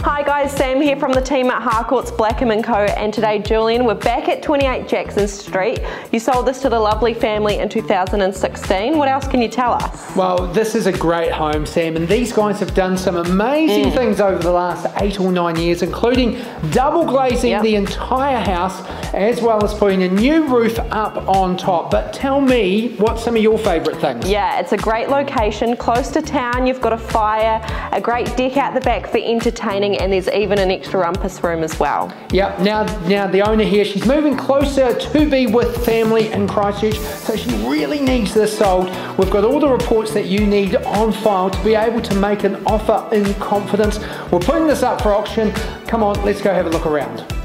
Hi guys, Sam here from the team at Harcourts Blackham & Co and today Julian, we're back at 28 Jackson Street. You sold this to the lovely family in 2016. What else can you tell us? Well, this is a great home, Sam, and these guys have done some amazing mm. things over the last eight or nine years, including double glazing yep. the entire house as well as putting a new roof up on top. But tell me, what's some of your favourite things? Yeah, it's a great location, close to town, you've got a fire, a great deck out the back for entertaining and there's even an extra rumpus room as well. Yep, now, now the owner here, she's moving closer to be with family in Christchurch, so she really needs this sold. We've got all the reports that you need on file to be able to make an offer in confidence. We're putting this up for auction. Come on, let's go have a look around.